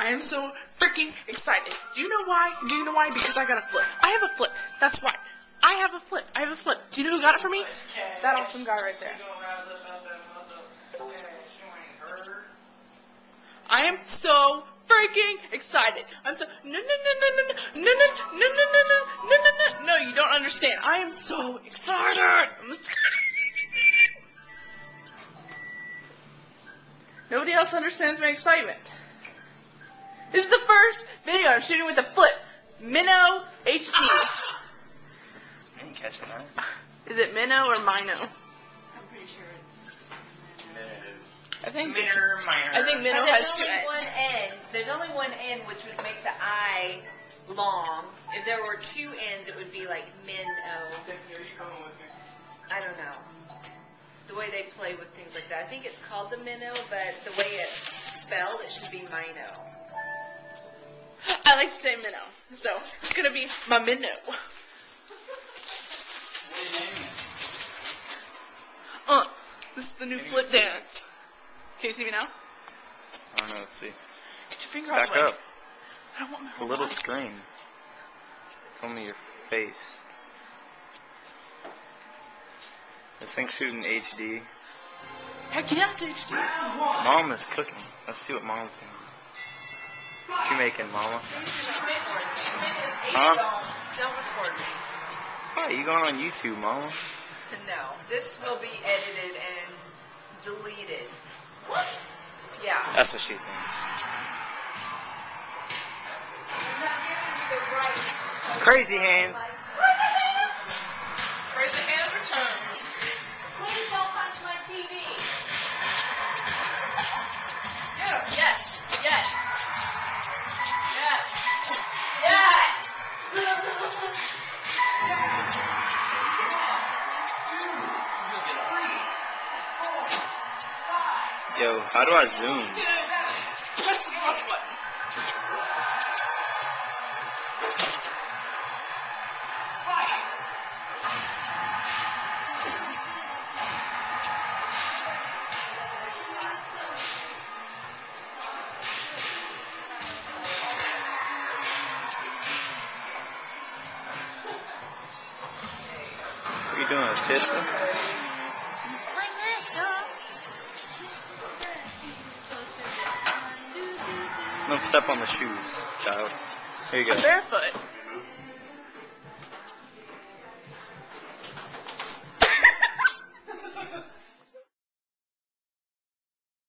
I am so freaking excited. Do you know why? Do you know why? Because I got a flip. I have a flip. That's why. I have a flip. I have a flip. Do you know who got it for me? That awesome guy right there. I am so freaking excited. I'm so no no no no no no no no no no no no no no no you don't understand. I am so excited. I'm Nobody else understands my excitement. This is the first video I'm shooting with a flip. Minnow HD. I didn't catch that. Is it Minnow or Mino? I'm pretty sure it's. I think Minor, minor. I think Minnow has two only one end. There's only one end, which would make the I long. If there were two ends, it would be like minnow. I don't know. The way they play with things like that. I think it's called the minnow, but the way it's spelled, it should be mino. I like to say Minnow, so it's gonna be my Minnow. Uh, this is the new flip dance. Can you see me now? I don't know. Let's see. Get your finger Back up. I don't want my It's a little body. screen. It's only your face. This thing's shooting HD. Heck yeah, it's HD. Mom is cooking. Let's see what mom's doing. What you making, mama? Huh? Don't record me. Why you going on YouTube, mama? No, this will be edited and deleted. What? Yeah. That's what she thinks. Crazy hands. Raise your hands returns. Yo, how do I zoom? What are you doing, a sister? Don't step on the shoes, child. Here you go. I'm barefoot.